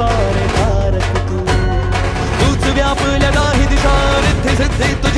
बारे तारक तू। तूच व्यापल्या काही दिशा रिद्धी सिद्धी तुझी